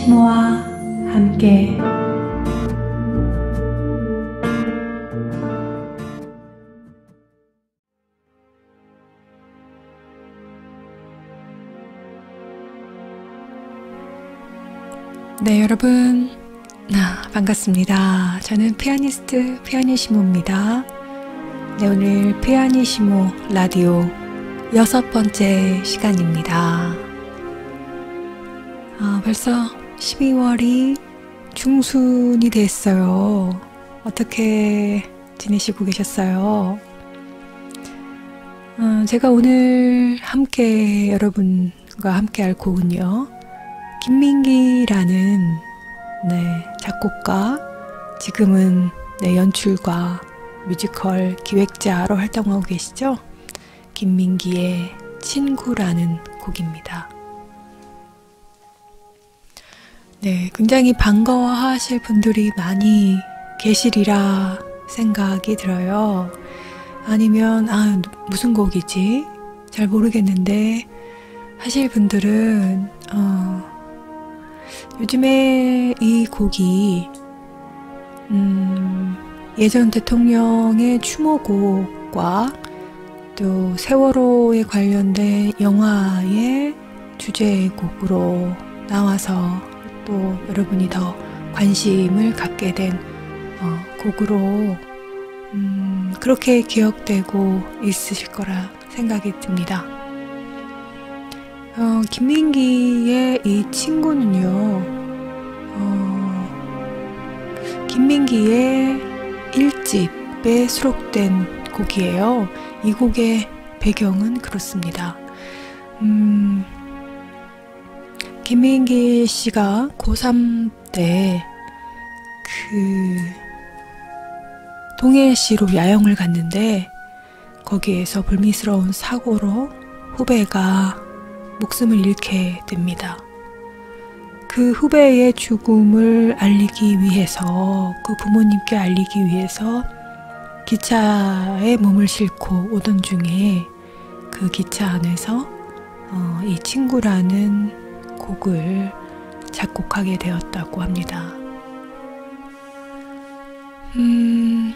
피아니시모와 함께 네, 여러분. 아, 반갑습니다. 저는 피아니스트 피아니시모입니다. 네, 오늘 피아니시모 라디오 여섯 번째 시간입니다. 아, 벌써 12월이 중순이 됐어요. 어떻게 지내시고 계셨어요? 어, 제가 오늘 함께 여러분과 함께 할 곡은요. 김민기라는 네, 작곡가 지금은 네, 연출과 뮤지컬 기획자로 활동하고 계시죠? 김민기의 친구라는 곡입니다. 네, 굉장히 반가워하실 분들이 많이 계시리라 생각이 들어요. 아니면, 아, 무슨 곡이지? 잘 모르겠는데, 하실 분들은, 어, 요즘에 이 곡이, 음, 예전 대통령의 추모곡과 또 세월호에 관련된 영화의 주제곡으로 나와서 또 여러분이 더 관심을 갖게 된 어, 곡으로 음, 그렇게 기억되고 있으실 거라 생각이 듭니다. 어, 김민기의 이 친구는요, 어, 김민기의 1집에 수록된 곡이에요. 이 곡의 배경은 그렇습니다. 음, 김민기 씨가 고3 때 그 동해시로 야영을 갔는데 거기에서 불미스러운 사고로 후배가 목숨을 잃게 됩니다. 그 후배의 죽음을 알리기 위해서 그 부모님께 알리기 위해서 기차에 몸을 싣고 오던 중에 그 기차 안에서 어, 이 친구라는 곡을 작곡하게 되었다고 합니다. 음,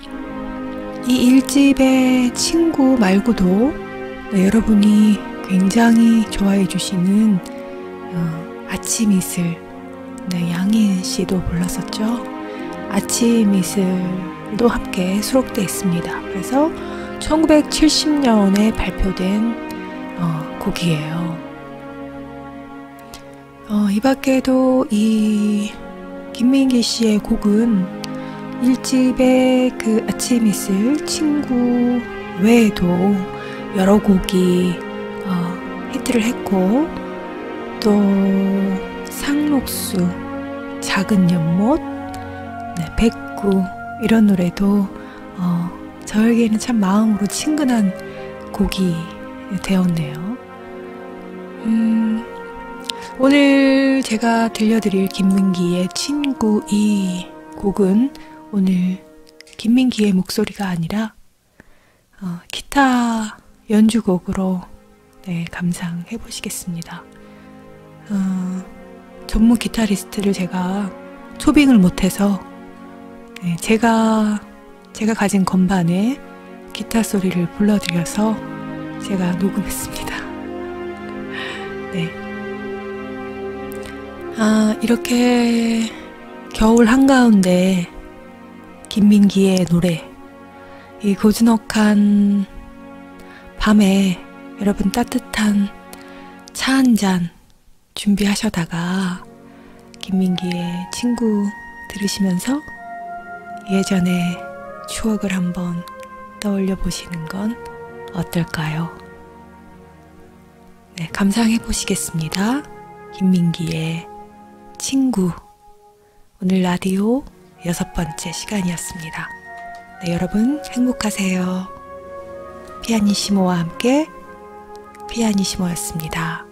이 일집의 친구 말고도 네, 여러분이 굉장히 좋아해 주시는 어, 아침 이슬, 네, 양희은 씨도 불렀었죠. 아침 이슬도 함께 수록되어 있습니다. 그래서 1970년에 발표된 어, 곡이에요. 어, 이 밖에도 이 김민기 씨의 곡은 일집의 그 아침 이슬 친구 외에도 여러 곡이 어, 히트를 했고 또 상록수 작은 연못 네, 백구 이런 노래도 어, 저에게는 참 마음으로 친근한 곡이 되었네요. 음, 오늘 제가 들려드릴 김민기의 친구 이 곡은 오늘 김민기의 목소리가 아니라 어, 기타 연주곡으로 네, 감상해 보시겠습니다. 어, 전문 기타리스트를 제가 초빙을 못해서 네, 제가 제가 가진 건반에 기타 소리를 불러드려서 제가 녹음했습니다. 네. 아, 이렇게 겨울 한가운데 김민기의 노래, 이 고즈넉한 밤에 여러분 따뜻한 차 한 잔 준비하셔다가 김민기의 친구 들으시면서 예전의 추억을 한번 떠올려 보시는 건 어떨까요? 네, 감상해 보시겠습니다. 김민기의 친구. 오늘 라디오 여섯 번째 시간이었습니다. 네, 여러분 행복하세요. 피아니시모와 함께 피아니시모였습니다.